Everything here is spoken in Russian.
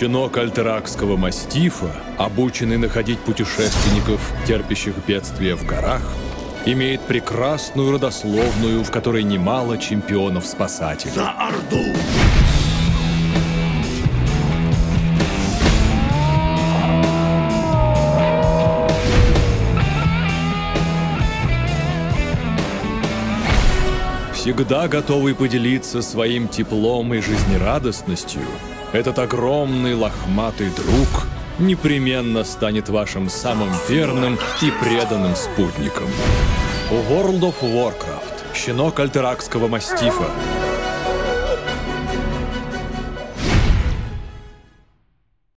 Щенок альтеракского мастифа, обученный находить путешественников, терпящих бедствия в горах, имеет прекрасную родословную, в которой немало чемпионов-спасателей. За Орду! Всегда готовый поделиться своим теплом и жизнерадостностью, этот огромный лохматый друг непременно станет вашим самым верным и преданным спутником. World of Warcraft. Щенок альтеракского мастифа.